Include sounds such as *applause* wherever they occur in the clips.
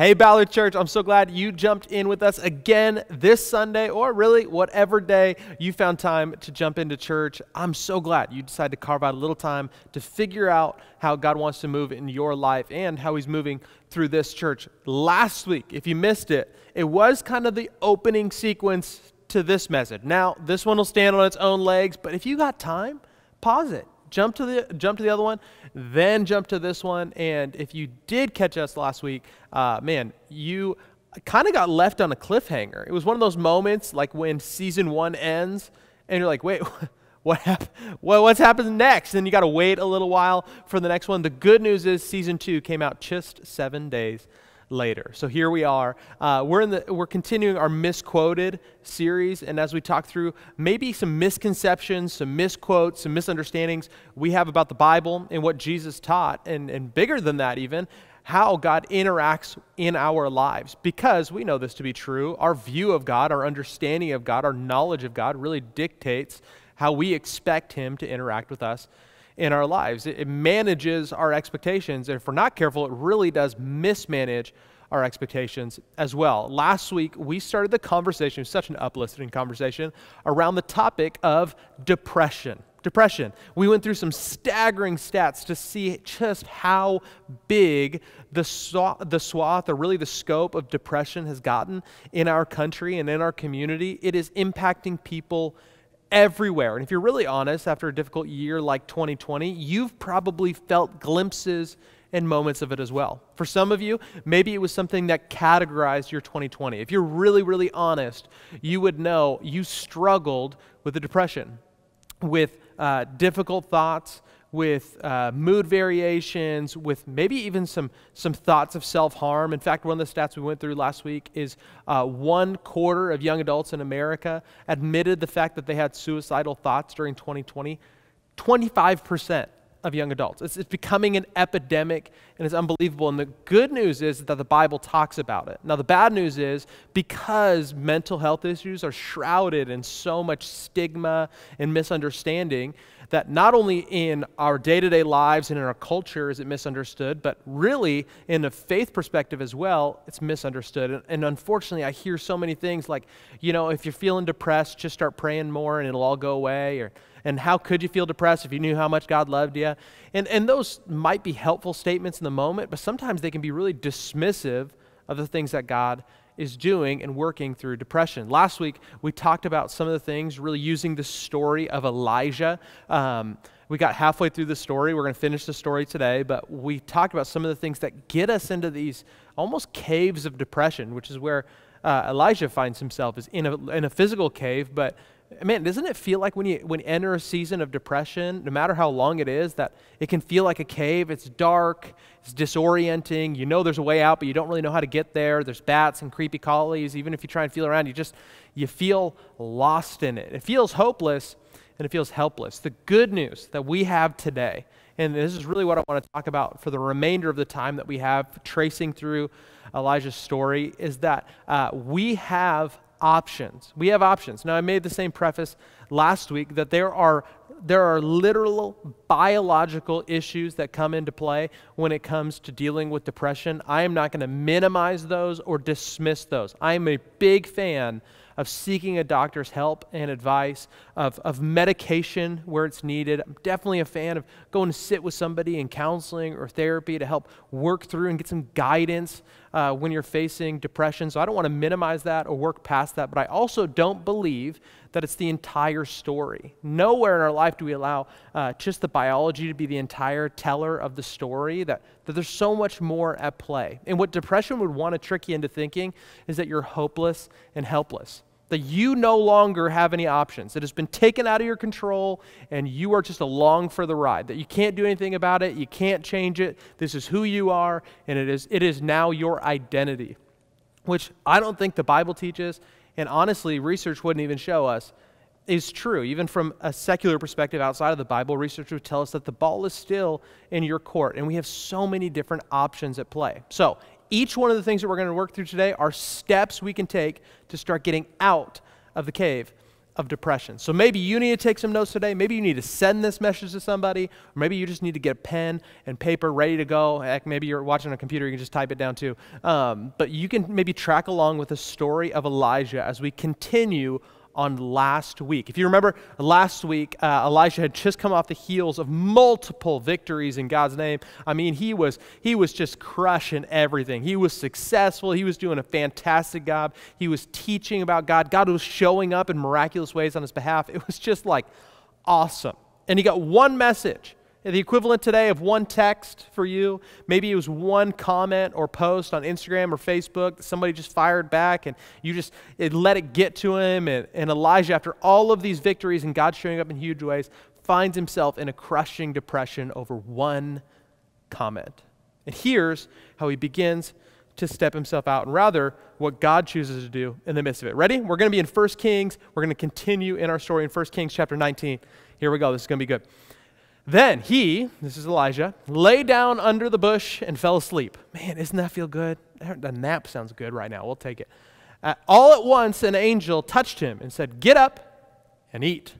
Hey, Ballard Church, I'm so glad you jumped in with us again this Sunday, or really whatever day you found time to jump into church. I'm so glad you decided to carve out a little time to figure out how God wants to move in your life and how He's moving through this church. Last week, if you missed it, it was kind of the opening sequence to this message. Now, this one will stand on its own legs, but if you got time, pause it jump to the jump to the other one, then jump to this one. And if you did catch us last week, uh, man, you kind of got left on a cliffhanger. It was one of those moments like when season one ends, and you're like, wait. *laughs* What well, what's happening next? And you got to wait a little while for the next one. The good news is season two came out just seven days later. So here we are. Uh, we're in the we're continuing our misquoted series, and as we talk through maybe some misconceptions, some misquotes, some misunderstandings we have about the Bible and what Jesus taught, and and bigger than that even. How God interacts in our lives. Because we know this to be true. Our view of God, our understanding of God, our knowledge of God really dictates how we expect Him to interact with us in our lives. It, manages our expectations. And if we're not careful, it really does mismanage our expectations as well. Last week, we started the conversation, such an uplifting conversation, around the topic of depression. Depression. We went through some staggering stats to see just how big the, the swath, or really the scope of depression has gotten in our country and in our community. It is impacting people everywhere. And if you're really honest, after a difficult year like 2020, you've probably felt glimpses and moments of it as well. For some of you, maybe it was something that categorized your 2020. If you're really, really honest, you would know you struggled with the depression, with uh, difficult thoughts, with uh, mood variations, with maybe even some, some thoughts of self harm. In fact, one of the stats we went through last week is uh, one quarter of young adults in America admitted the fact that they had suicidal thoughts during 2020. 25% of young adults. It's, it's becoming an epidemic and it's unbelievable. And the good news is that the Bible talks about it. Now, the bad news is because mental health issues are shrouded in so much stigma and misunderstanding, that not only in our day to day lives and in our culture is it misunderstood, but really in a faith perspective as well, it's misunderstood. And, and, unfortunately, I hear so many things like, you know, if you're feeling depressed, just start praying more and it'll all go away. Or, and how could you feel depressed if you knew how much God loved you? And, and those might be helpful statements in the moment, but sometimes they can be really dismissive of the things that God is doing and working through depression. Last week, we talked about some of the things, really using the story of Elijah. Um, we got halfway through the story. We're going to finish the story today, but we talked about some of the things that get us into these almost caves of depression, which is where uh, Elijah finds himself is in a, in a physical cave, but man, doesn't it feel like when you when enter a season of depression, no matter how long it is, that it can feel like a cave? It's dark, it's disorienting. You know there's a way out, but you don't really know how to get there. There's bats and creepy crawlies. Even if you try and feel around, you just you feel lost in it. It feels hopeless and it feels helpless. The good news that we have today, and this is really what I want to talk about for the remainder of the time that we have tracing through Elijah's story, is that uh, we have options. We have options. Now, I made the same preface last week that there are there are literal biological issues that come into play when it comes to dealing with depression. I am not going to minimize those or dismiss those. I am a big fan of seeking a doctor's help and advice, of, of medication where it's needed. I'm definitely a fan of going to sit with somebody in counseling or therapy to help work through and get some guidance uh, when you're facing depression. So I don't want to minimize that or work past that, but I also don't believe that it's the entire story. Nowhere in our life do we allow uh, just the biology to be the entire teller of the story, that, that there's so much more at play. And what depression would want to trick you into thinking is that you're hopeless and helpless that you no longer have any options. It has been taken out of your control and you are just along for the ride. That you can't do anything about it, you can't change it. This is who you are and it is it is now your identity. Which I don't think the Bible teaches and honestly research wouldn't even show us is true. Even from a secular perspective outside of the Bible, research would tell us that the ball is still in your court and we have so many different options at play. So, each one of the things that we're going to work through today are steps we can take to start getting out of the cave of depression. So maybe you need to take some notes today. Maybe you need to send this message to somebody. Or maybe you just need to get a pen and paper ready to go. Heck, maybe you're watching a computer, you can just type it down too. Um, but you can maybe track along with the story of Elijah as we continue on last week. If you remember, last week, uh, Elijah had just come off the heels of multiple victories in God's name. I mean, he was, he was just crushing everything. He was successful. He was doing a fantastic job. He was teaching about God. God was showing up in miraculous ways on his behalf. It was just like awesome. And he got one message the equivalent today of one text for you, maybe it was one comment or post on Instagram or Facebook that somebody just fired back and you just it let it get to him. And, and Elijah, after all of these victories and God showing up in huge ways, finds himself in a crushing depression over one comment. And here's how he begins to step himself out, and rather what God chooses to do in the midst of it. Ready? We're going to be in 1 Kings. We're going to continue in our story in 1 Kings chapter 19. Here we go. This is going to be good. Then he, this is Elijah, lay down under the bush and fell asleep. Man, doesn't that feel good? The nap sounds good right now. We'll take it. Uh, all at once, an angel touched him and said, Get up and eat.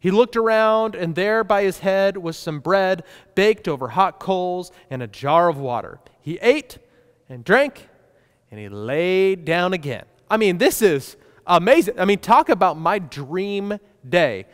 He looked around, and there by his head was some bread baked over hot coals and a jar of water. He ate and drank, and he laid down again. I mean, this is amazing. I mean, talk about my dream day.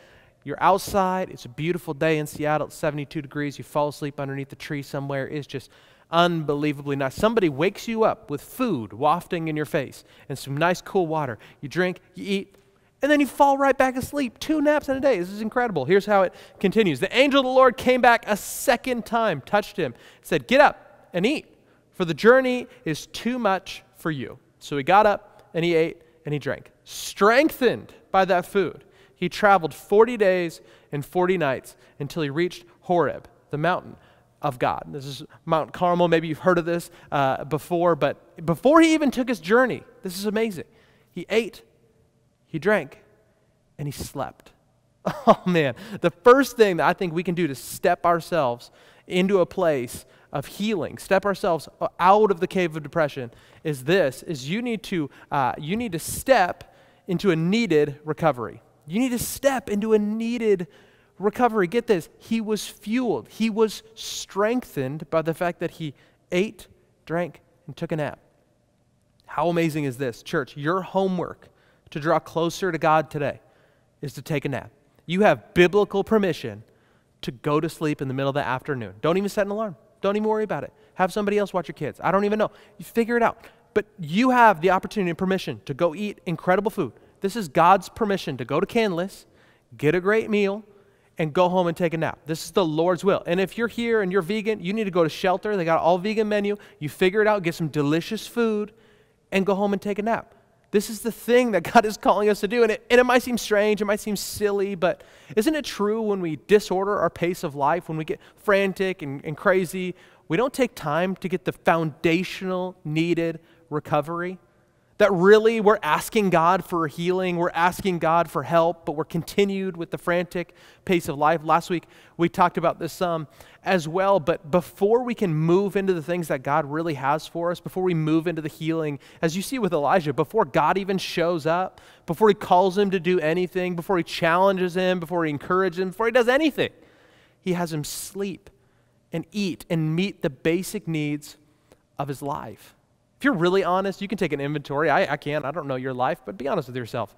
You're outside, it's a beautiful day in Seattle, it's 72 degrees, you fall asleep underneath a tree somewhere, it's just unbelievably nice. Somebody wakes you up with food wafting in your face and some nice cool water. You drink, you eat, and then you fall right back asleep. Two naps in a day. This is incredible. Here's how it continues. The angel of the Lord came back a second time, touched him, said, Get up and eat, for the journey is too much for you. So he got up and he ate and he drank, strengthened by that food he traveled 40 days and 40 nights until he reached Horeb, the mountain of God. This is Mount Carmel. Maybe you've heard of this uh, before, but before he even took his journey, this is amazing. He ate, he drank, and he slept. *laughs* Oh man, the first thing that I think we can do to step ourselves into a place of healing, step ourselves out of the cave of depression, is this: is you need to uh, you need to step into a needed recovery. You need to step into a needed recovery. Get this. He was fueled, he was strengthened by the fact that he ate, drank, and took a nap. How amazing is this? Church, your homework to draw closer to God today is to take a nap. You have biblical permission to go to sleep in the middle of the afternoon. Don't even set an alarm. Don't even worry about it. Have somebody else watch your kids. I don't even know. You figure it out. But you have the opportunity and permission to go eat incredible food, this is God's permission to go to Canlis, get a great meal, and go home and take a nap. This is the Lord's will. And if you're here and you're vegan, you need to go to shelter. They got all vegan menu. You figure it out, get some delicious food, and go home and take a nap. This is the thing that *laughs* God is calling us to do. And it, and it might seem strange, it might seem silly, but isn't it true when we disorder our pace of life, when we get frantic and, and crazy, we don't take time to get the foundational needed recovery? That really we're asking God for healing, we're asking God for help, but we're continued with the frantic pace of life. Last week we talked about this some as well, but before we can move into the things that God really has for us, before we move into the healing, as you see with Elijah, before God even shows up, before he calls him to do anything, before he challenges him, before he encourages him, before he does anything, he has him sleep and eat and meet the basic needs of his life. If you're really honest, you can take an inventory. I, I can. I don't know your life, but be honest with yourself.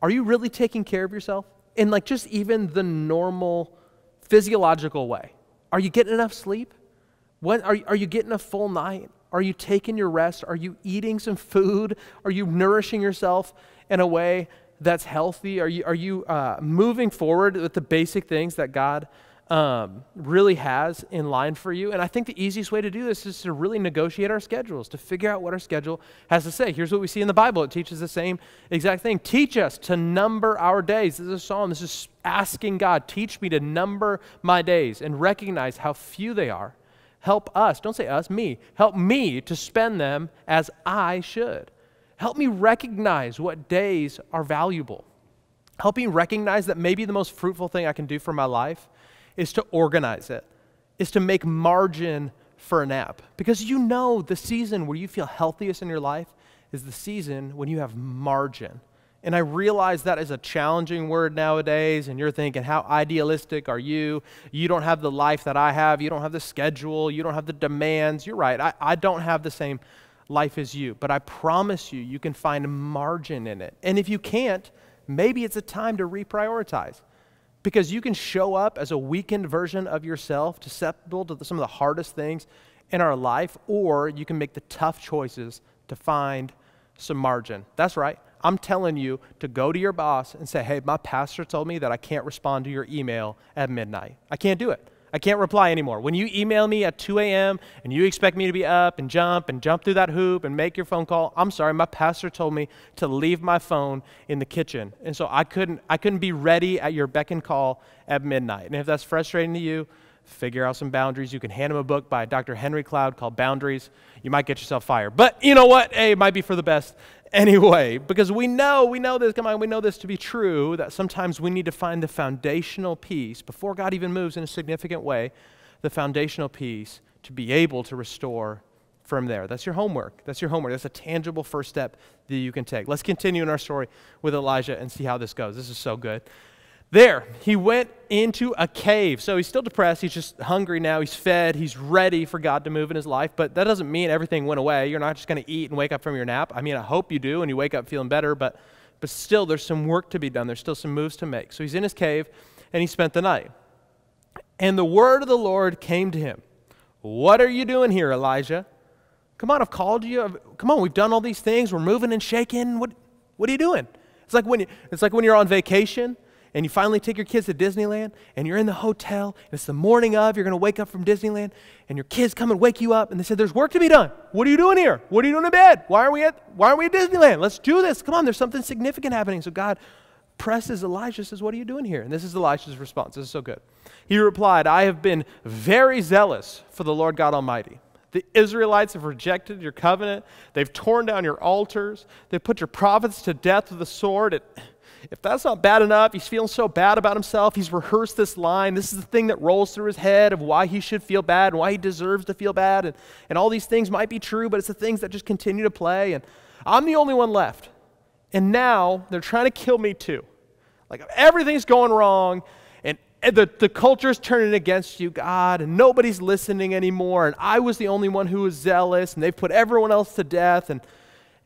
Are you really taking care of yourself in like just even the normal physiological way? Are you getting enough sleep? What, are, are you getting a full night? Are you taking your rest? Are you eating some food? Are you nourishing yourself in a way that's healthy? Are you, are you uh, moving forward with the basic things that God um, really has in line for you. And I think the easiest way to do this is to really negotiate our schedules, to figure out what our schedule has to say. Here's what we see in the Bible it teaches the same exact thing. Teach us to number our days. This is a psalm. This is asking God, teach me to number my days and recognize how few they are. Help us, don't say us, me. Help me to spend them as I should. Help me recognize what days are valuable. Help me recognize that maybe the most fruitful thing I can do for my life is to organize it, is to make margin for a nap. Because you know the season where you feel healthiest in your life is the season when you have margin And I realize that is a challenging word nowadays, and you're thinking, how idealistic are you? You don't have the life that I have. You don't have the schedule. You don't have the demands. You're right. I, I don't have the same life as you. But I promise you, you can find margin in it. And if you can't, maybe it's a time to reprioritize. Because you can show up as a weakened version of yourself, susceptible to some of the hardest things in our life, or you can make the tough choices to find some margin. That's right. I'm telling you to go to your boss and say, hey, my pastor told me that I can't respond to your email at midnight. I can't do it. I can't reply anymore. When you email me at 2 a.m. and you expect me to be up and jump and jump through that hoop and make your phone call, I'm sorry, my pastor told me to leave my phone in the kitchen. And so I couldn't, I couldn't be ready at your beck and call at midnight. And if that's frustrating to you, figure out some boundaries. You can hand him a book by Dr. Henry Cloud called Boundaries. You might get yourself fired. But you know what? Hey, it might be for the best anyway, because we know, we know this, come on, we know this to be true, that sometimes we need to find the foundational piece before God even moves in a significant way, the foundational piece to be able to restore from there. That's your homework. That's your homework. That's a tangible first step that you can take. Let's continue in our story with Elijah and see how this goes. This is so good. There, he went into a cave. So he's still depressed. He's just hungry now. He's fed. He's ready for God to move in his life. But that doesn't mean everything went away. You're not just going to eat and wake up from your nap. I mean, I hope you do and you wake up feeling better, but, but still, there's some work to be done. There's still some moves to make. So he's in his cave and he spent the night. And the word of the Lord came to him What are you doing here, Elijah? Come on, I've called you. Come on, we've done all these things. We're moving and shaking. What, what are you doing? It's like when, you, it's like when you're on vacation and you finally take your kids to Disneyland and you're in the hotel and it's the morning of, you're going to wake up from Disneyland and your kids come and wake you up and they said, There's work to be done. What are you doing here? What are you doing in bed? Why are we at, why are we at Disneyland? Let's do this. Come on, there's something significant happening. So God presses Elijah, says, What are you doing here? And this is Elijah's response. This is so good. He replied, I have been very zealous for the Lord God Almighty. The Israelites have rejected your covenant. They've torn down your altars. They've put your prophets to death with the sword. It, if that's not bad enough, he's feeling so bad about himself. He's rehearsed this line. This is the thing that rolls through his head of why he should feel bad and why he deserves to feel bad. And, and all these things might be true, but it's the things that just continue to play. And I'm the only one left. And now they're trying to kill me too. Like everything's going wrong, and the, the culture's turning against you, God, and nobody's listening anymore. And I was the only one who was zealous, and they've put everyone else to death. And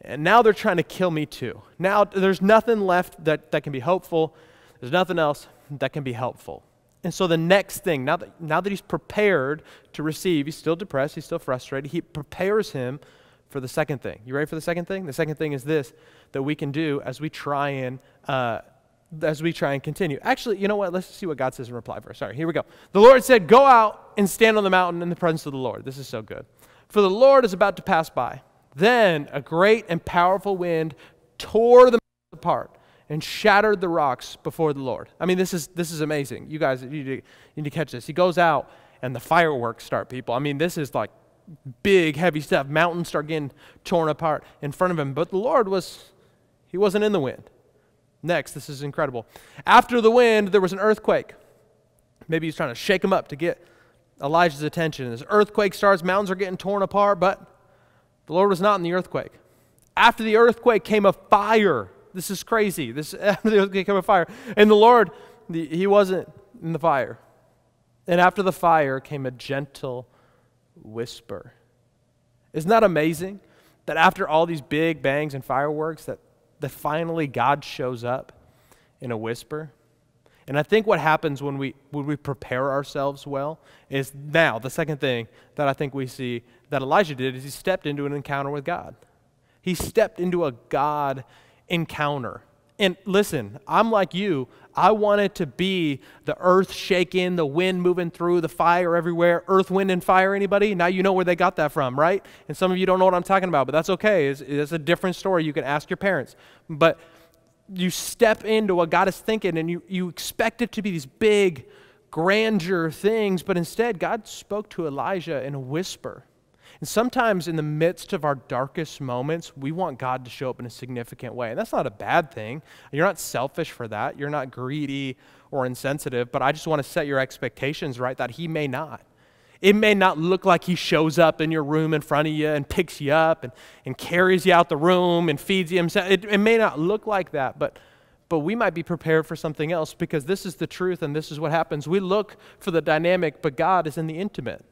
and now they're trying to kill me too. Now there's nothing left that, that can be hopeful. There's nothing else that can be helpful. And so the next thing, now that, now that he's prepared to receive, he's still depressed, he's still frustrated, he prepares him for the second thing. You ready for the second thing? The second thing is this that we can do as we try and uh, as we try and continue. Actually, you know what? Let's see what God says in reply verse. Sorry, here we go. The Lord said, Go out and stand on the mountain in the presence of the Lord. This is so good. For the Lord is about to pass by. Then a great and powerful wind tore the apart and shattered the rocks before the Lord. I mean, this is, this is amazing. You guys, you need, to, you need to catch this. He goes out and the fireworks start, people. I mean, this is like big, heavy stuff. Mountains start getting torn apart in front of him. But the Lord was, he wasn't in the wind. Next, this is incredible. After the wind, there was an earthquake. Maybe he's trying to shake him up to get Elijah's attention. This earthquake starts, mountains are getting torn apart, but the Lord was not in the earthquake. After the earthquake came a fire. This is crazy. This *laughs* after the earthquake came a fire. And the Lord, the, he wasn't in the fire. And after the fire came a gentle whisper. Isn't that amazing? That after all these big bangs and fireworks, that, that finally God shows up in a whisper. And I think what happens when we, when we prepare ourselves well is now, the second thing that I think we see that Elijah did is he stepped into an encounter with God. He stepped into a God encounter. And listen, I'm like you. I wanted to be the earth shaking, the wind moving through, the fire everywhere. Earth, wind, and fire, anybody? Now you know where they got that from, right? And some of you don't know what I'm talking about, but that's okay. It's, it's a different story. You can ask your parents. But you step into what God is thinking and you, you expect it to be these big, grandeur things, but instead, God spoke to Elijah in a whisper. And sometimes in the midst of our darkest moments, we want God to show up in a significant way. And that's not a bad thing. You're not selfish for that. You're not greedy or insensitive, but I just want to set your expectations right that He may not. It may not look like he shows up in your room in front of you and picks you up and, and carries you out the room and feeds you himself. It, it may not look like that, but, but we might be prepared for something else because this is the truth and this is what happens. We look for the dynamic, but God is in the intimate.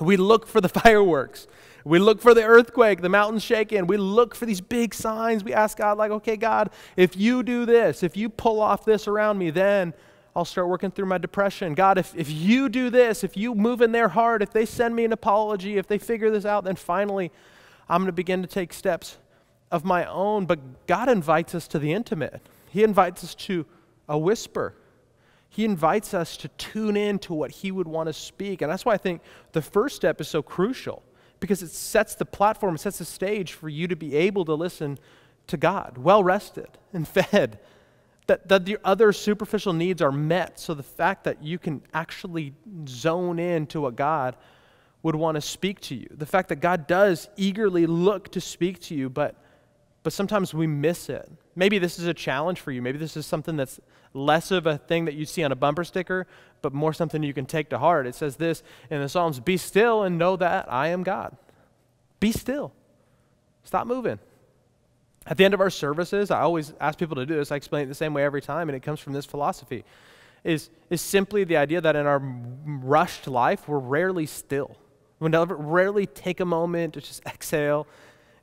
We look for the *laughs* fireworks. We look for the earthquake, the mountains shaking. We look for these big signs. We ask God, like, okay, God, if you do this, if you pull off this around me, then I'll start working through my depression. God, if, if you do this, if you move in their heart, if they send me an apology, if they figure this out, then finally I'm going to begin to take steps of my own. But God invites us to the intimate, He invites us to a whisper. He invites us to tune in to what He would want to speak. And that's why I think the first step is so crucial because it sets the platform, it sets the stage for you to be able to listen to God, well rested and *laughs* fed that, that the other superficial needs are met. So the fact that you can actually zone in to what God would want to speak to you, the fact that God does eagerly look to speak to you, but, but sometimes we miss it. Maybe this is a challenge for you. Maybe this is something that's less of a thing that you see on a bumper sticker, but more something you can take to heart. It says this in the Psalms Be still and know that I am God. Be still. Stop moving. At the end of our services, I always ask people to do this. I explain it the same way every time, and it comes from this philosophy. Is, is simply the idea that in our rushed life, we're rarely still. We rarely take a moment to just *laughs* exhale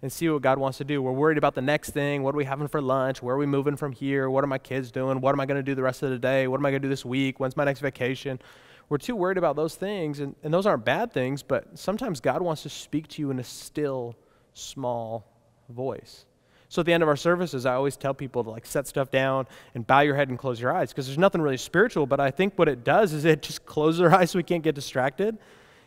and see what God wants to do. We're worried about the next thing. What are we having for lunch? Where are we moving from here? What are my kids doing? What am I going to do the rest of the day? What am I going to do this week? When's my next vacation? We're too worried about those things, and, and those aren't bad things, but sometimes God wants to speak to you in a still, small voice. So at the end of our services, I always tell people to like set stuff down and bow your head and close your eyes because there's nothing really spiritual, but I think what it does is it *laughs* just closes our eyes so we can't get distracted.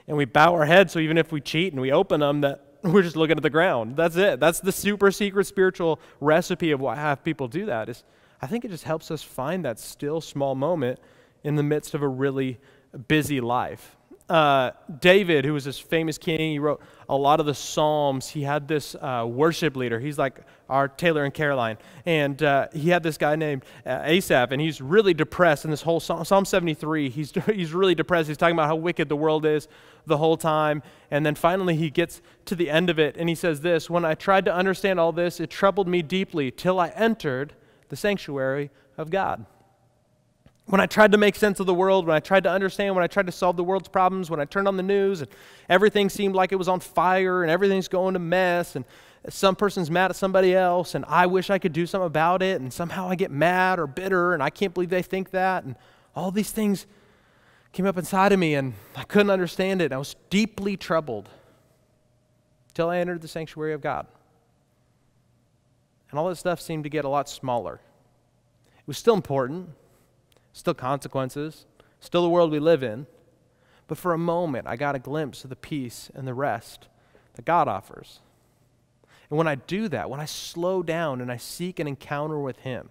And we bow our head so even if we cheat and we open them, that *laughs* we're just looking at the ground. That's it. That's the super secret spiritual recipe of why I have people do that. Is I think it just helps us find that still small moment in the midst of a really busy life uh, David, who was this famous king, he wrote a lot of the Psalms. He had this uh, worship leader. He's like our Taylor and Caroline. And uh, he had this guy named uh, Asaph, and he's really depressed in this whole Psalm, Psalm 73. He's, *laughs* he's really depressed. He's talking about how wicked the world is the whole time. And then finally, he gets to the end of it, and he says this When I tried to understand all this, it troubled me deeply till I entered the sanctuary of God. When I tried to make sense of the world, when I tried to understand, when I tried to solve the world's problems, when I turned on the news and everything seemed like it was on fire and everything's going to mess and some person's mad at somebody else and I wish I could do something about it and somehow I get mad or bitter and I can't believe they think that and all these things came up inside of me and I couldn't understand it. I was deeply troubled until I entered the sanctuary of God. And all that stuff seemed to get a lot smaller. It was still important still consequences, still the world we live in. But for a moment, I got a glimpse of the peace and the rest that God offers. And when I do that, when I slow down and I seek an encounter with Him,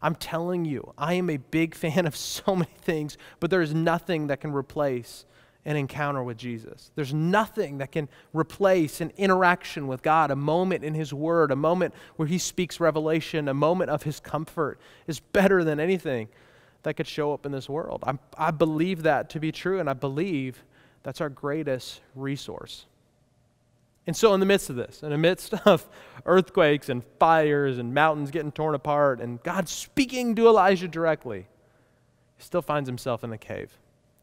I'm telling you, I am a big *laughs* fan of so many things, but there is nothing that can replace an encounter with Jesus. There's nothing that can replace an interaction with God, a moment in His Word, a moment where He speaks revelation, a moment of His comfort is better than anything that could show up in this world. I'm, I believe that to be true, and I believe that's our greatest resource. And so, in the midst of this, in the midst *laughs* of earthquakes and fires and mountains getting torn apart, and God speaking to Elijah directly, he still finds himself in the cave.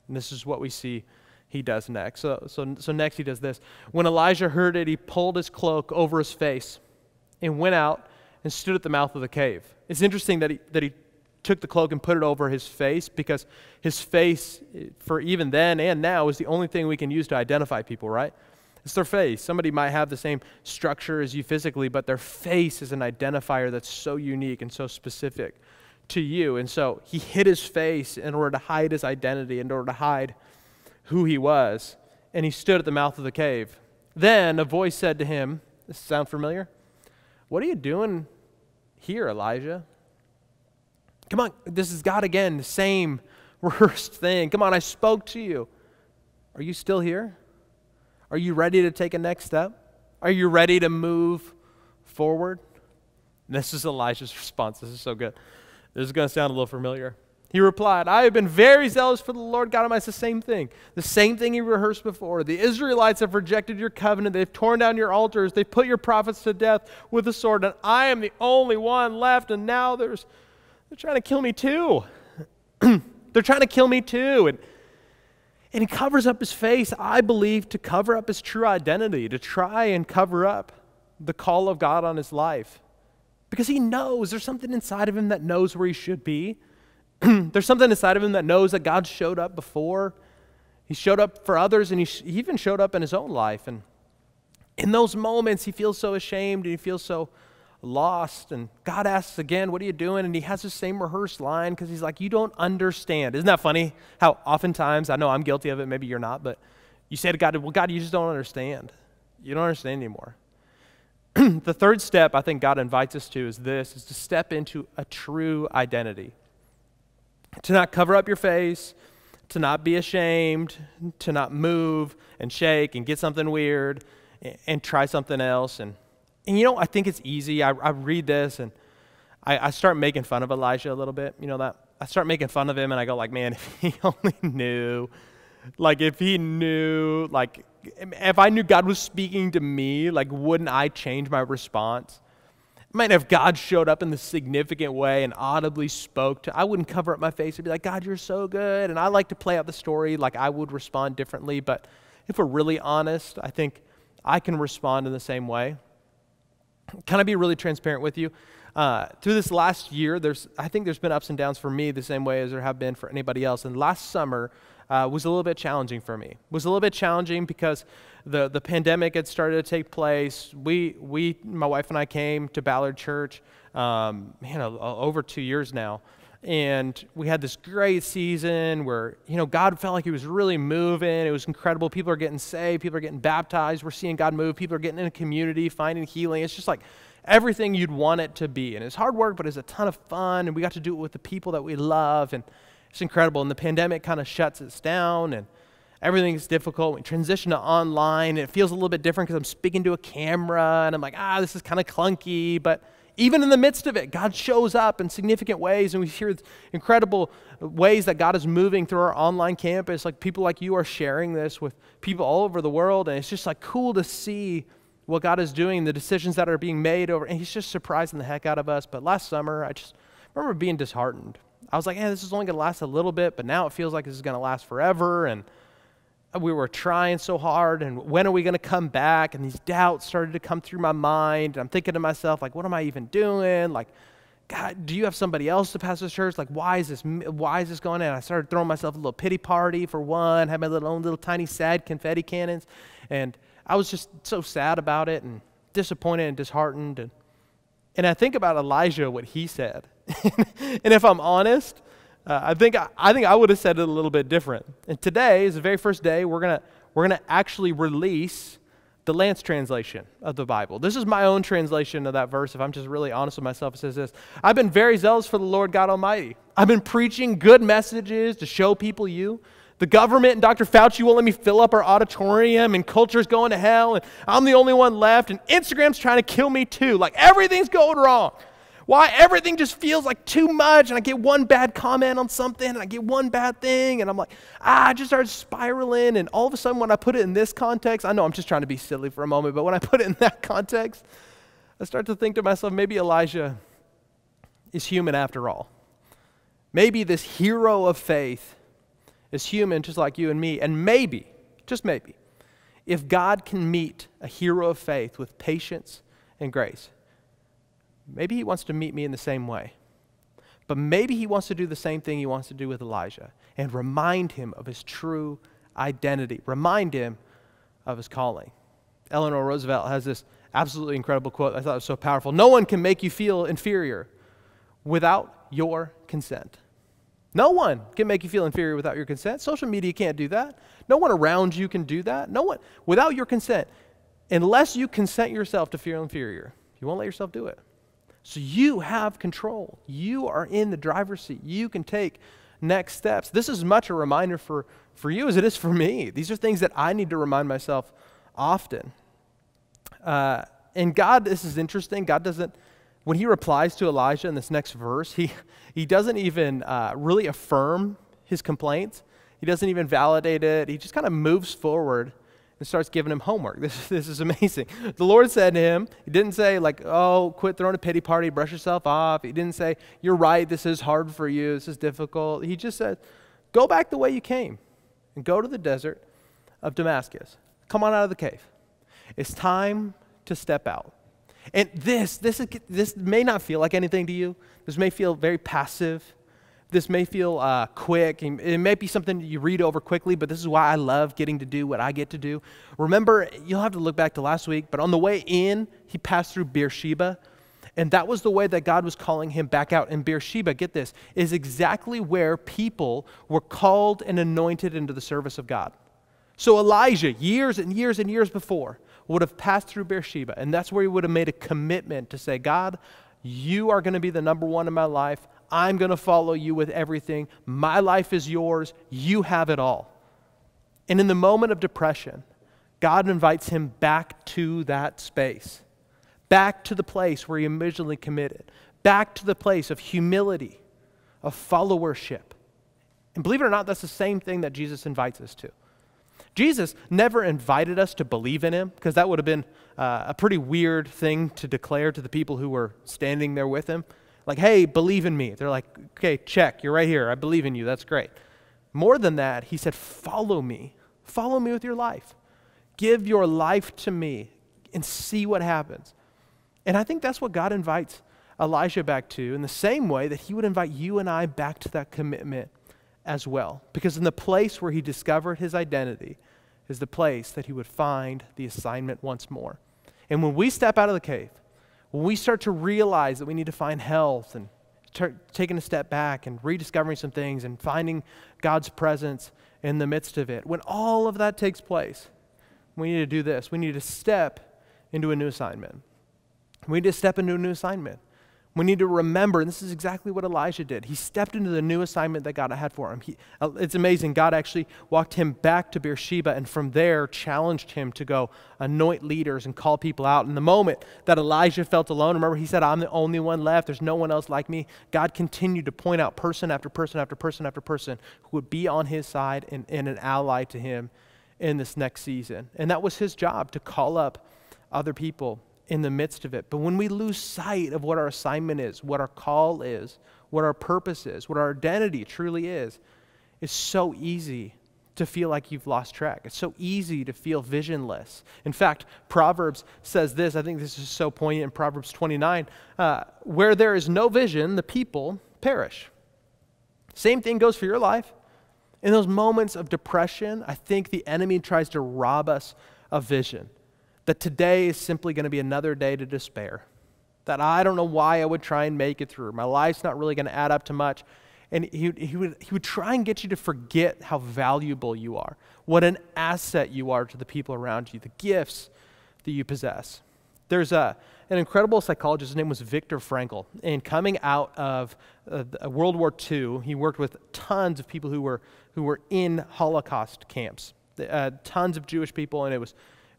And this is what we see he does next. So, so, so next, he does this. When Elijah heard it, he pulled his cloak over his face and went out and stood at the mouth of the cave. It's interesting that he, that he took the cloak and put it over his face because his face, for even then and now, is the only thing we can use to identify people, right? It's their face. Somebody might have the same structure as you physically, but their face is an identifier that's so unique and so specific to you. And so he hid his face in order to hide his identity, in order to hide who he was. And he stood at the mouth of the cave. Then a voice said to him, This sound familiar? What are you doing here, Elijah? Come on, this is God again, the same *laughs* rehearsed thing. Come on, I spoke to you. Are you still here? Are you ready to take a next step? Are you ready to move forward? this is Elijah's *laughs* response. This is so good. This is going to sound a little familiar. He replied, I have been very zealous for the Lord God Almighty. It's the same thing. The same thing he rehearsed before. The Israelites have rejected your covenant. They've torn down your altars. They've put your prophets to death with the sword. And I am the only one left. And now there's, they're trying to kill me too. *clears throat* they're trying to kill me too. And, and he covers up his face, I believe, to cover up his true identity, to try and cover up the call of God on his life. Because he knows there's something inside of him that knows where he should be. *clears throat* there's something inside of him that knows that God showed up before. He showed up for others, and he, he even showed up in his own life. And in those moments, he feels so ashamed and he feels so lost. And God asks again, What are you doing? And he has the same rehearsed line because he's like, You don't understand. Isn't that funny? How oftentimes, I know I'm guilty of it, maybe you're not, but you say to God, Well, God, you just don't understand. You don't understand anymore. *clears throat* the third step I think God invites us to is this is to step into a true identity to not cover up your face, to not be ashamed, to not move and shake and get something weird and, and try something else. And, and you know, I think it's easy. I, I read this and I, I start making fun of Elijah a little bit. You know that? I start making fun of him and I go like, man, if he *laughs* only knew, like if he knew, like if I knew God was speaking to me, like wouldn't I change my response? might if God showed up in the significant way and audibly spoke to, I wouldn't cover up my face and be like, God, you're so good. And I like to play out the story like I would respond differently. But if we're really honest, I think I can respond in the same way. Can I be really transparent with you? Uh, through this last year, there's, I think there's been ups and downs for me the same way as there have been for anybody else. And last summer, uh, was a little bit challenging for me. Was a little bit challenging because the, the pandemic had started to take place. We, we, my wife and I came to Ballard Church, um, man, over two years now. And we had this great season where, you know, God felt like He was really moving. It was incredible. People are getting saved. People are getting baptized. We're seeing God move. People are getting in a community, finding healing. It's just like everything you'd want it to be. And it's hard work, but it's a ton of fun. And we got to do it with the people that we love. And it's incredible. And the pandemic kind of shuts us down and everything's difficult. We transition to online. It feels a little bit different because I'm speaking to a camera and I'm like, ah, this is kind of clunky. But even in the midst of it, God shows up in significant ways, and we hear incredible ways that God is moving through our online campus. Like people like you are sharing this with people all over the world, and it's just like cool to see what God is doing, the decisions that are being made over, and He's just surprising the heck out of us. But last summer, I just remember being disheartened. I was like, hey, this is only going to last a little bit, but now it feels like this is going to last forever. And we were trying so hard. And when are we going to come back? And these doubts started to come through my mind. And I'm thinking to myself, like, what am I even doing? Like, God, do you have somebody else to pastor this church? Like, why is this, why is this going on? I started throwing myself a little pity party for one, had my little own little tiny sad confetti cannons. And I was just so sad about it and disappointed and disheartened. And, and I think about Elijah, what he said. *laughs* and if I'm honest, uh, I think I, I think I would have said it a little bit different. And today is the very first day we're gonna we're gonna actually release the Lance translation of the Bible. This is my own translation of that verse. If I'm just really honest with myself, it says this: I've been very zealous for the Lord God Almighty. I've been preaching good messages to show people you. The government and Dr. Fauci won't let me fill up our auditorium, and culture's going to hell, and I'm the only one left, and Instagram's trying to kill me too. Like everything's going wrong. Why everything just feels like too much, and I get one bad comment on something, and I get one bad thing, and I'm like, ah, I just started spiraling, and all of a sudden, when I put it in this context, I know I'm just trying to be silly for a moment, but when I put it in that context, I start to think to myself, maybe Elijah is human after all. Maybe this hero of faith is human just like you and me, and maybe, just maybe, if God can meet a hero of faith with patience and grace, Maybe he wants to meet me in the same way. But maybe he wants to do the same thing he wants to do with Elijah and remind him of his true identity, remind him of his calling. Eleanor Roosevelt has this absolutely incredible quote I thought was so powerful. No one can make you feel inferior without your consent. No one can make you feel inferior without your consent. Social media can't do that. No one around you can do that. No one, without your consent, unless you consent yourself to feel inferior, you won't let yourself do it. So you have control. You are in the driver's seat. You can take next steps. This is much a reminder for, for you as it is for me. These are things that I need to remind myself often. Uh, and God, this is interesting. God doesn't when he replies to Elijah in this next verse, he, *laughs* he doesn't even uh, really affirm his complaints. He doesn't even validate it. He just kind of moves forward and starts giving him homework. *laughs* This, this is amazing. The Lord said to him, He didn't say, like, oh, quit throwing a pity party, brush yourself off. He didn't say, You're right, this is hard for you, this is difficult. He just said, Go back the way you came and go to the desert of Damascus. Come on out of the cave. It's time to step out. And this, this, is, this may not feel like anything to you. This may feel very passive. This may feel uh, quick. It may be something you read over quickly, but this is why I love getting to do what I get to do. Remember, you'll have to look back to last week, but on the way in, he passed through Beersheba. And that was the way that God was calling him back out. And Beersheba, get this, is exactly where people were called and anointed into the service of God. So Elijah, years and years and years before, would have passed through Beersheba, and that's where he would have made a commitment to say, God, you are going to be the number one in my life. I'm going to follow you with everything. My life is yours. You have it all. And in the moment of depression, God invites him back to that space, back to the place where he originally committed, back to the place of humility, of followership. And believe it or not, that's the same thing that Jesus invites us to. Jesus never invited us to believe in him because that would have been uh, a pretty weird thing to declare to the people who were standing there with him. Like, hey, believe in me. They're like, okay, check, you're right here. I believe in you. That's great. More than that, he said, follow me. Follow me with your life. Give your life to me and see what happens. And I think that's what God invites Elijah back to in the same way that he would invite you and I back to that commitment as well. Because in the place where he discovered his identity is the place that he would find the assignment once more. And when we step out of the cave, when we start to realize that we need to find health and start taking a step back and rediscovering some things and finding God's presence in the midst of it, when all of that takes place, we need to do this. We need to step into a new assignment. We need to step into a new assignment. We need to remember, and this is exactly what Elijah did. He stepped into the new assignment that God had for him. He, uh, it's amazing. God actually walked him back to Beersheba and from there challenged him to go anoint leaders and call people out. In the moment that Elijah felt alone, remember he said, I'm the only one left. There's no one else like me. God continued to point out person after person after person after person who would be on his side and, and an ally to him in this next season. And that was his job to call up other people in the midst of it. But when we lose sight of what our assignment is, what our call is, what our purpose is, what our identity truly is, it's so easy to feel like you've lost track. It's so easy to feel visionless. In fact, Proverbs says this. I think this is so poignant in Proverbs 29 uh, where there is no vision, the people perish. Same thing goes for your life. In those moments of depression, I think the enemy tries to rob us of vision that today is simply going to be another day to despair. That I don't know why I would try and make it through. My life's not really going to add up to much. And he, he, would, he would try and get you to forget how valuable you are, what an asset you are to the people around you, the gifts that you possess. There's a, an incredible psychologist, his name was Viktor Frankl. And coming out of uh, World War II, he worked with tons of people who were, who were in Holocaust camps, uh, tons of Jewish people, and it was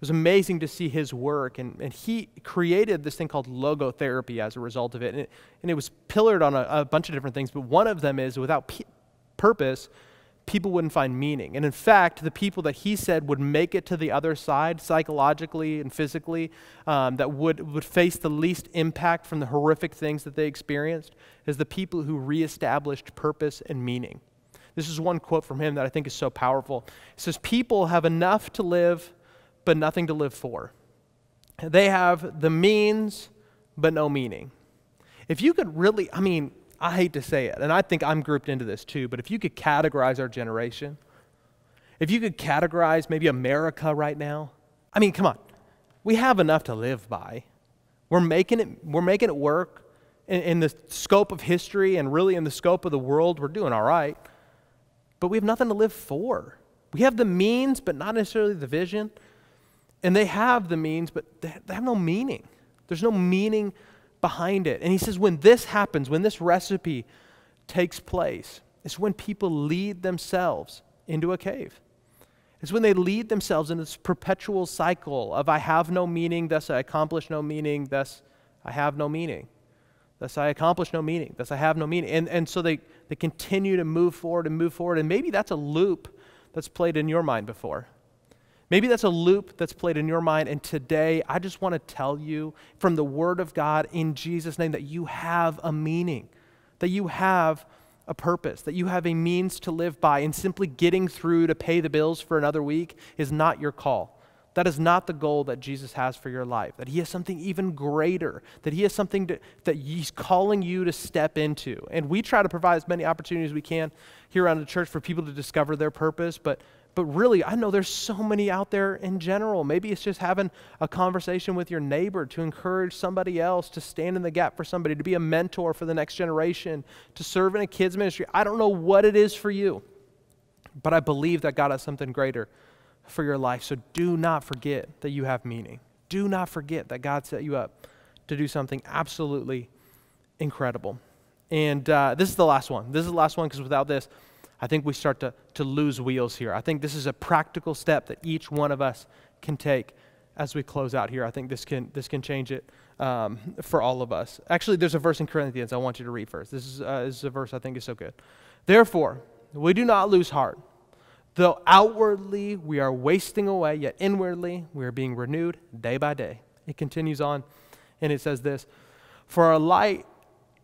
was amazing to see his work. And, and he created this thing called logotherapy as a result of it. And it, and it was pillared on a, a, bunch of different things, but one of them is without purpose, people wouldn't find meaning. And in fact, the people that he said would make it to the other side psychologically and physically, um, that would, would face the least impact from the horrific things that they experienced, is the people who reestablished purpose and meaning. This is one quote from him that I think is so powerful. He says, People have enough to live but nothing to live for. They have the means, but no meaning. If you could really, I mean, I hate to say it, and I think I'm grouped into this too, but if you could categorize our generation, if you could categorize maybe America right now, I mean, come on. We have enough to live by. We're making it, we're making it work in, in the scope of history and really in the scope of the world. We're doing all right. But we have nothing to live for. We have the means, but not necessarily the vision. And they have the means, but they have no meaning. There's no meaning behind it. And he says, when this happens, when this recipe takes place, it's when people lead themselves into a cave. It's when they lead themselves into this perpetual cycle of I have no meaning, thus I accomplish no meaning, thus I have no meaning. Thus I accomplish no meaning. Thus I have no meaning. And, and so they, they continue to move forward and move forward. And maybe that's a loop that's played in your mind before. Maybe that's a loop that's played in your mind. And today, I just want to tell you from the Word of God in Jesus' name that you have a meaning, that you have a purpose, that you have a means to live by. And simply getting through to pay the bills for another week is not your call. That is not the goal that Jesus has for your life. That He has something even greater, that He has something to, that He's calling you to step into. And we try to provide as many opportunities as we can here around the church for people to discover their purpose, but but really, I know there's so many out there in general. Maybe it's just having a conversation with your neighbor to encourage somebody else to stand in the gap for somebody, to be a mentor for the next generation, to serve in a kids' ministry. I don't know what it is for you, but I believe that God has something greater for your life. So do not forget that you have meaning. Do not forget that God set you up to do something absolutely incredible. And uh, this is the last one. This is the last one because without this, I think we start to, to lose wheels here. I think this is a practical step that each one of us can take as we close out here. I think this can, this can change it um, for all of us. Actually, there's a verse in Corinthians I want you to read first. This is, uh, this is a verse I think is so good. Therefore, we do not lose heart. Though outwardly we are wasting away, yet inwardly we are being renewed day by day. It continues on and it says this For our light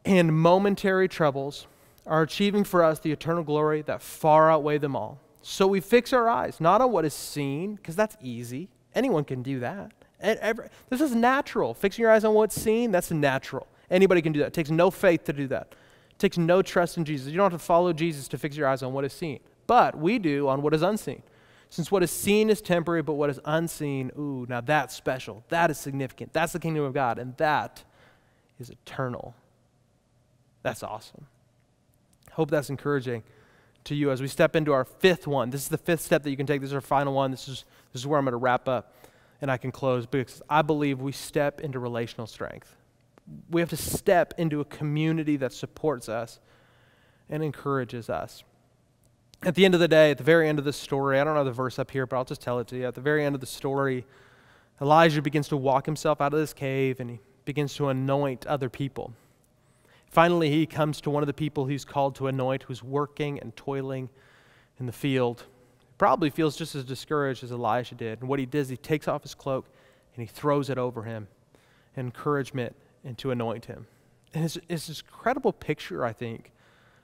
and momentary troubles are achieving for us the eternal glory that far outweigh them all. So we fix our eyes not on what is seen, because that's easy. Anyone can do that. Every, this is natural. Fixing your eyes on what's seen, that's natural. Anybody can do that. It takes no faith to do that. It takes no trust in Jesus. You don't have to follow Jesus to fix your eyes on what is seen. But we do on what is unseen. Since what is seen is temporary, but what is unseen, ooh, now that's special. That is significant. That's the kingdom of God, and that is eternal. That's awesome. Hope that's encouraging to you as we step into our fifth one. This is the fifth step that you can take. This is our final one. This is, this is where I'm going to wrap up and I can close because I believe we step into relational strength. We have to step into a community that supports us and encourages us. At the end of the day, at the very end of the story, I don't know the verse up here, but I'll just tell it to you. At the very end of the story, Elijah begins to walk himself out of this cave and he begins to anoint other people. Finally, he comes to one of the people he's called to anoint who's working and toiling in the field. Probably feels just as discouraged as Elisha did. And what he does, he takes off his cloak and he throws it over him encouragement and to anoint him. And it's, it's this incredible picture, I think,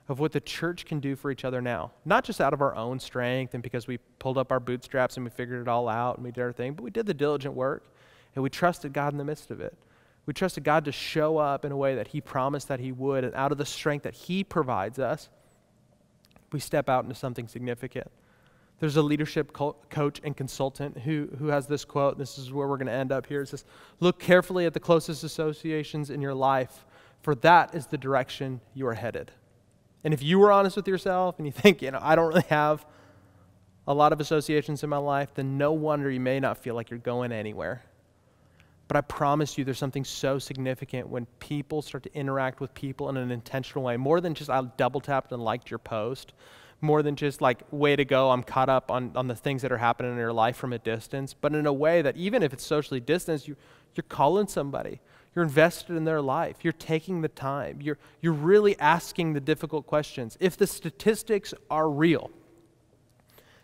of what the church can do for each other now. Not just out of our own strength and because we pulled up our bootstraps and we figured it all out and we did our thing, but we did the diligent work and we trusted God in the midst of it. We trusted God to show up in a way that He promised that He would, and out of the strength that He provides us, we step out into something significant. There's a leadership co- coach and consultant who, who has this quote. This is where we're going to end up here. It says, Look carefully at the closest associations in your life, for that is the direction you are headed. And if you were honest with yourself and you think, you know, I don't really have a lot of associations in my life, then no wonder you may not feel like you're going anywhere. But I promise you, there's something so significant when people start to interact with people in an intentional way. More than just I double tapped and liked your post, more than just like, way to go, I'm caught up on, on the things that are happening in your life from a distance, but in a way that even if it's socially distanced, you, you're calling somebody. You're invested in their life. You're taking the time. You're, you're really asking the difficult questions. If the statistics are real,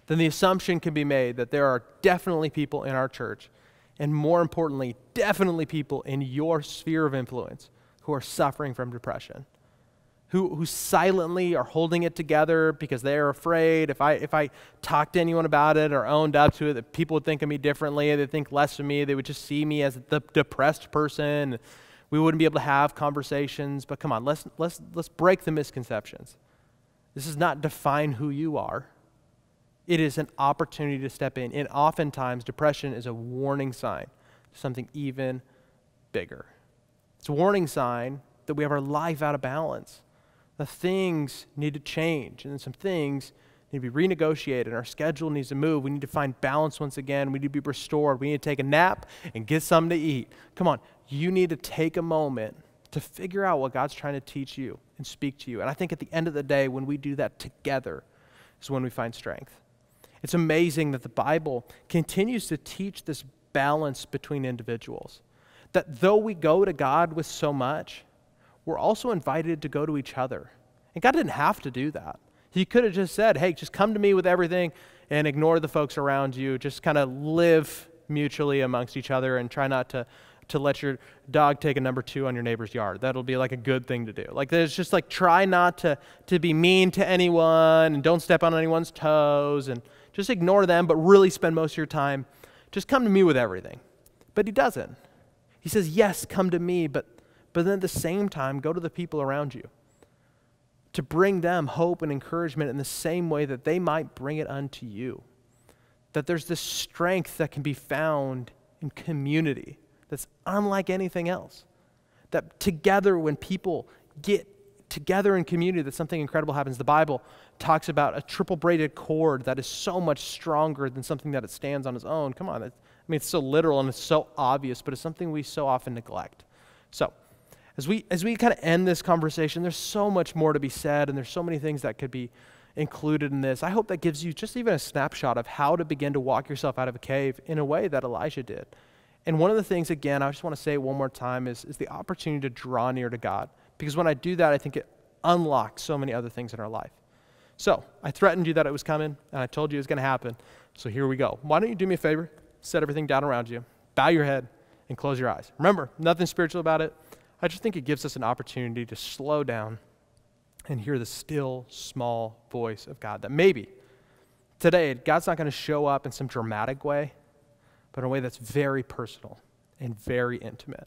then the assumption can be made that there are definitely people in our church and more importantly, definitely people in your sphere of influence who are suffering from depression, who, who silently are holding it together because they are afraid if I, if I talk to anyone about it or owned up to it, that people would think of me differently, they'd think less of me, they would just see me as the depressed person. We wouldn't be able to have conversations. But come on, let's, let's, let's break the misconceptions. This does not define who you are it is an opportunity to step in. And oftentimes, depression is a warning sign to something even bigger. It's a warning sign that we have our life out of balance. The things need to change, and some things need to be renegotiated, and our schedule needs to move. We need to find balance once again. We need to be restored. We need to take a nap and get something to eat. Come on, you need to take a moment to figure out what God's trying to teach you and speak to you. And I think at the end of the day, when we do that together, is when we find strength. It's amazing that the Bible continues to teach this balance between individuals. That though we go to God with so much, we're also invited to go to each other. And God didn't have to do that. He could have just said, hey, just come to me with everything and ignore the folks around you. Just kind of live mutually amongst each other and try not to, to let your dog take a number two on your neighbor's yard. That'll be like a good thing to do. Like, there's just like try not to, to be mean to anyone and don't step on anyone's toes and just ignore them, but really spend most of your time. Just come to me with everything. But he doesn't. He says, yes, come to me, but, but then at the same time, go to the people around you to bring them hope and encouragement in the same way that they might bring it unto you. That there's this strength that can be found in community that's unlike anything else. That together, when people get together in community, that something incredible happens. The Bible talks about a triple braided cord that is so much stronger than something that it stands on its own. Come on, I mean, it's so literal and it's so obvious, but it's something we so often neglect. So, as we, as we kind of end this conversation, there's so much more to be said, and there's so many things that could be included in this. I hope that gives you just even a snapshot of how to begin to walk yourself out of a cave in a way that Elijah did. And one of the things, again, I just want to say one more time, is, is the opportunity to draw near to God. Because when I do that, I think it unlocks so many other things in our life. So I threatened you that it was coming, and I told you it was going to happen. So here we go. Why don't you do me a favor? Set everything down around you, bow your head, and close your eyes. Remember, nothing spiritual about it. I just think it gives us an opportunity to slow down and hear the still, small voice of God. That maybe today, God's not going to show up in some dramatic way, but in a way that's very personal and very intimate.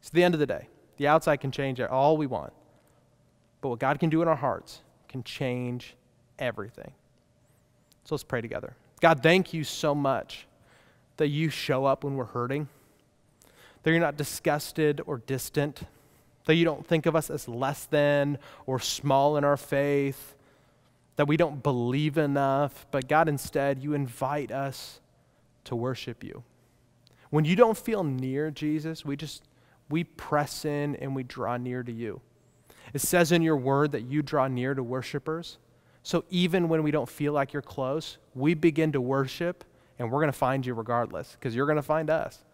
It's the end of the day. The outside can change it all we want, but what God can do in our hearts can change everything. So let's pray together. God, thank you so much that you show up when we're hurting that you're not disgusted or distant, that you don't think of us as less than or small in our faith, that we don't believe enough, but God, instead, you invite us to worship you. When you don't feel near Jesus, we just we press in and we draw near to you. It says in your word that you draw near to worshipers. So even when we don't feel like you're close, we begin to worship and we're going to find you regardless because you're going to find us.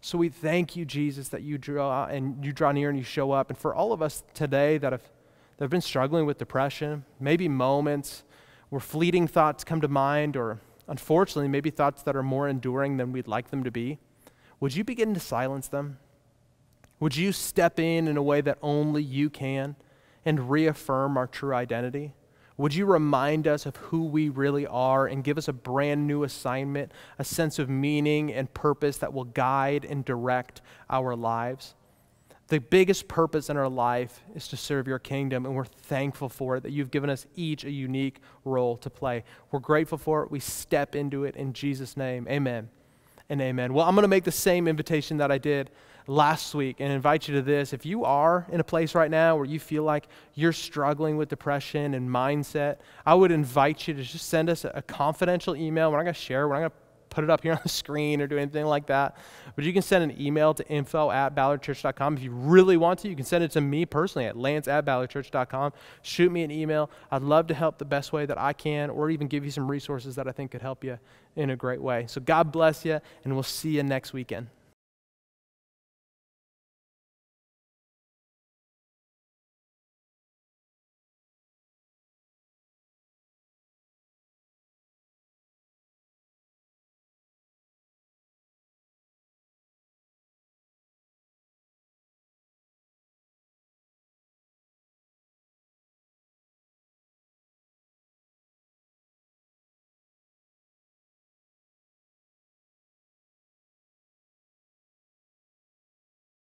So we thank you, Jesus, that you draw and you draw near and you show up. And for all of us today that have, that have been struggling with depression, maybe moments where fleeting thoughts come to mind, or unfortunately, maybe thoughts that are more enduring than we'd like them to be, would you begin to silence them? Would you step in in a way that only you can and reaffirm our true identity? Would you remind us of who we really are and give us a brand new assignment, a sense of meaning and purpose that will guide and direct our lives? The biggest purpose in our life is to serve your kingdom, and we're thankful for it that you've given us each a unique role to play. We're grateful for it. We step into it in Jesus' name. Amen and amen. Well, I'm going to make the same invitation that I did last week and invite you to this. If you are in a place right now where you feel like you're struggling with depression and mindset, I would invite you to just send us a confidential email. We're not going to share, we're not going to put it up here on the screen or do anything like that. But you can send an email to info at ballardchurch.com. If you really want to, you can send it to me personally at lance at ballardchurch.com. Shoot me an email. I'd love to help the best way that I can or even give you some resources that I think could help you in a great way. So God bless you, and we'll see you next weekend.